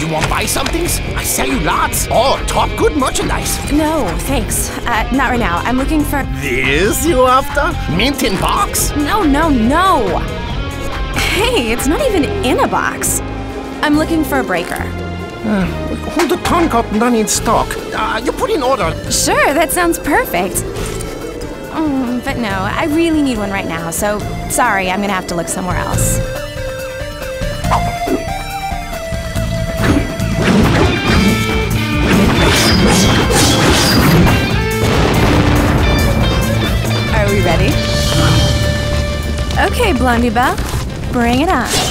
You want to buy somethings? I sell you lots. Oh, top good merchandise. No, thanks. Uh, not right now. I'm looking for. This you after? Mint in box? No, no, no! Hey, it's not even in a box. I'm looking for a breaker. Hold the tongue up, none in stock. Uh, you put in order. Sure, that sounds perfect. Mm, but no, I really need one right now, so sorry, I'm gonna have to look somewhere else. Okay, Blondie Belle, bring it on.